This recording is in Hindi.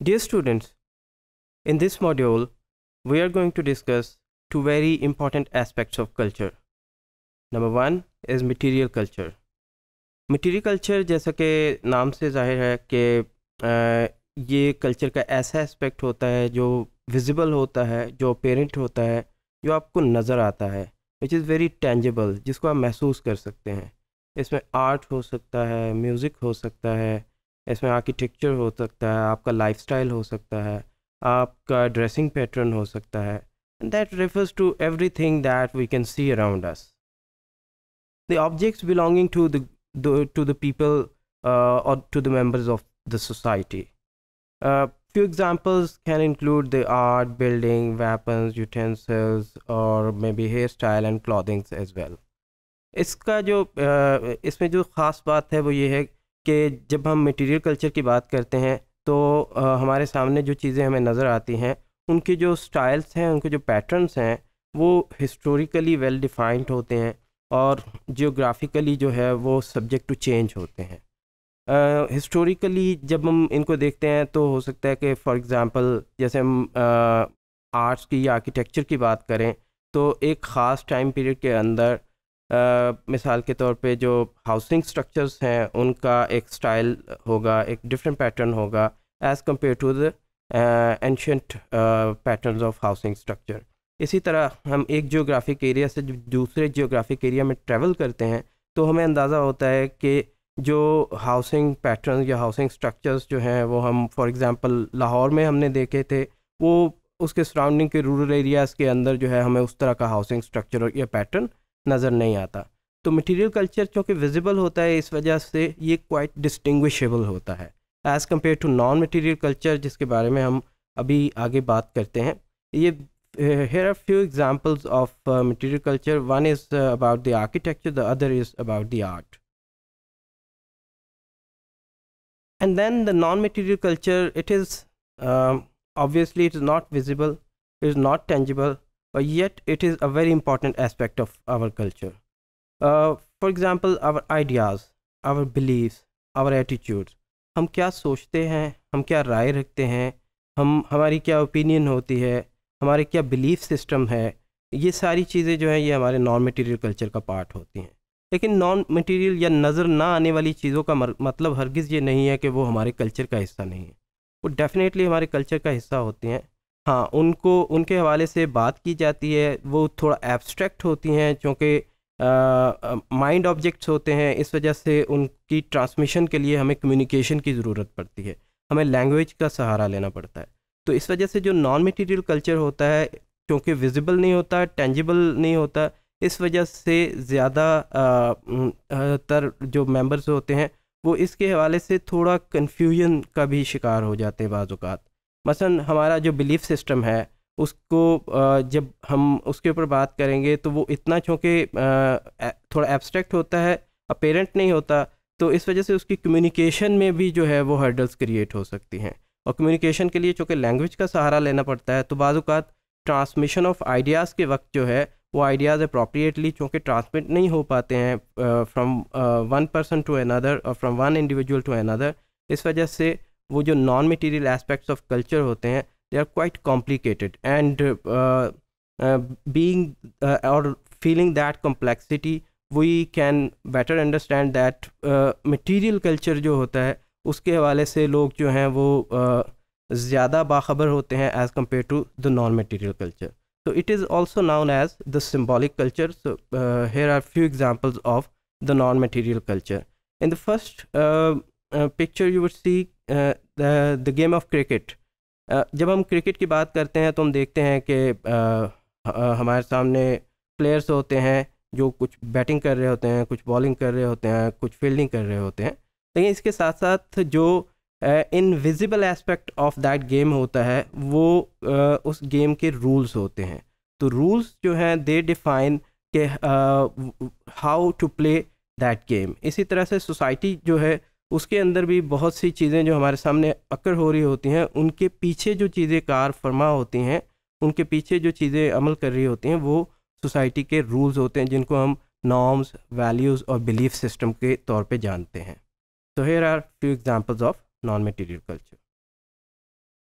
Dear students, in this module, we are going to discuss two very important aspects of culture. Number one is material culture. Material culture जैसा कि नाम से ज़ाहिर है कि ये कल्चर का ऐसा एस्पेक्ट होता है जो विजिबल होता है जो पेरेंट होता है जो आपको नज़र आता है विच इज़ वेरी टेंजिबल जिसको आप महसूस कर सकते हैं इसमें आर्ट हो सकता है म्यूज़िक हो सकता है इसमें आर्किटेक्चर हो सकता है आपका लाइफस्टाइल हो सकता है आपका ड्रेसिंग पैटर्न हो सकता है। That refers to everything that we can see around us the objects belonging to the the people और to the members of the society few few examples can include the art, building, weapons, utensils, or maybe hairstyle and clothing as well. इसका जो इसमें जो ख़ास बात है वो ये है कि जब हम मटेरियल कल्चर की बात करते हैं तो हमारे सामने जो चीज़ें हमें नज़र आती हैं उनके जो स्टाइल्स हैं उनके जो पैटर्न्स हैं वो हिस्टोरिकली वेल डिफाइंड होते हैं और जियोग्राफिकली जो है वो सब्जेक्ट टू चेंज होते हैं। हिस्टोरिकली uh, जब हम इनको देखते हैं तो हो सकता है कि फॉर एग्ज़ाम्पल जैसे हम आर्ट्स uh, की या आर्किटेक्चर की बात करें तो एक ख़ास टाइम पीरियड के अंदर मिसाल के तौर पे जो हाउसिंग स्ट्रक्चर्स हैं, उनका एक स्टाइल होगा, एक डिफरेंट पैटर्न होगा as compare to the ancient pattern of housing structure इसी तरह हम एक जियोग्राफिक एरिया से दूसरे जियोग्राफिक एरिया में ट्रैवल करते हैं तो हमें अंदाज़ा होता है कि जो हाउसिंग पैटर्न या हाउसिंग स्ट्रक्चर्स जो हैं, वो हम फॉर एग्ज़ाम्पल लाहौर में हमने देखे थे, वो उसके सराउंडिंग के रूरल एरियाज़ के अंदर जो है, हमें उस तरह का हाउसिंग स्ट्रक्चर या पैटर्न नज़र नहीं आता। तो मटेरियल कल्चर चूँकि विजिबल होता है इस वजह से ये क्वाइट डिस्टिंग्विशेबल होता है। As compare to non material culture जिसके बारे में हम अभी आगे बात करते हैं ये here are few examples of material culture one is about the architecture the other is about the art and then the non-material culture it is um, obviously it is not visible it is not tangible but yet it is a very important aspect of our culture. Uh, for example, our ideas, our beliefs, our attitudes. हम क्या सोचते हैं? हम क्या राय रखते हैं? हम हमारी क्या ओपिनियन होती है? हमारे क्या बिलीफ सिस्टम है? ये सारी चीज़ें जो हैं ये हमारे नॉन मटेरियल कल्चर का पार्ट होती हैं। लेकिन नॉन मटेरियल या नज़र ना आने वाली चीज़ों का मतलब हरगिज़ ये नहीं है कि वो हमारे कल्चर का हिस्सा नहीं है। वो डेफ़िनेटली हमारे कल्चर का हिस्सा होती हैं। हाँ उनको, उनके हवाले से बात की जाती है। वो थोड़ा एब्स्ट्रैक्ट होती हैं, क्योंकि माइंड ऑब्जेक्ट्स होते हैं। इस वजह से उनकी ट्रांसमिशन के लिए हमें कम्युनिकेशन की ज़रूरत पड़ती है। हमें लैंग्वेज का सहारा लेना पड़ता है। तो इस वजह से जो नॉन मटेरियल कल्चर होता है, क्योंकि विजिबल नहीं होता टेंजिबल नहीं होता, इस वजह से ज़्यादा तर जो मेंबर्स होते हैं, वो इसके हवाले से थोड़ा कन्फ्यूज़न का भी शिकार हो जाते हैं बाज़ात मसलन हमारा जो बिलीफ सिस्टम है, उसको जब हम उसके ऊपर बात करेंगे तो वो इतना चूँकि थोड़ा एब्स्ट्रैक्ट होता है अपेरेंट नहीं होता तो इस वजह से उसकी कम्युनिकेशन में भी जो है वो हर्डल्स क्रिएट हो सकती हैं। और कम्युनिकेशन के लिए चूँकि लैंग्वेज का सहारा लेना पड़ता है तो बाज़ात ट्रांसमिशन ऑफ़ आइडियाज़ के वक्त जो है, वो आइडियाज़ अप्रोप्रिएटली चूँकि ट्रांसमिट नहीं हो पाते हैं from one person to another और from one individual to another इस वजह से वो जो non material aspects of culture होते हैं they are quite complicated and being और feeling that complexity we can better understand that material culture जो होता है उसके हवाले से लोग जो हैं वो uh, ज़्यादा बाखबर होते हैं as compare to the non material culture so it is also known as the symbolic culture. So uh, here are few examples of the non-material culture. In the first uh, uh, picture you would see the game of cricket. जब हम क्रिकेट की बात करते हैं तो हम देखते हैं कि हमारे सामने प्लेयर्स होते हैं जो कुछ बैटिंग कर रहे होते हैं कुछ बॉलिंग कर रहे होते हैं कुछ फील्डिंग कर रहे होते हैं। लेकिन इसके साथ साथ जो invisible aspect of that game होता है वो uh, उस गेम के रूल्स होते हैं। तो रूल्स जो हैं दे डिफाइन के how to play that game इसी तरह से सोसाइटी जो है उसके अंदर भी बहुत सी चीज़ें जो हमारे सामने अक्र हो रही होती हैं, उनके पीछे जो चीज़ें कार फरमा होती हैं, उनके पीछे जो चीज़ें अमल कर रही होती हैं, वो सोसाइटी के रूल्स होते हैं, जिनको हम नॉर्म्स, वैल्यूज़ और बिलीफ सिस्टम के तौर पे जानते हैं। So here are few examples of non material culture